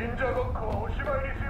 忍者ごっこはおしまいにしよう